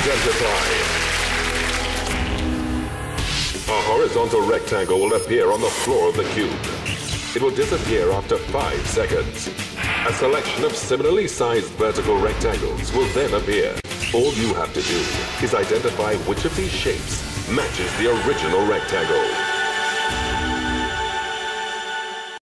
Identify. A horizontal rectangle will appear on the floor of the cube. It will disappear after 5 seconds. A selection of similarly sized vertical rectangles will then appear. All you have to do is identify which of these shapes matches the original rectangle.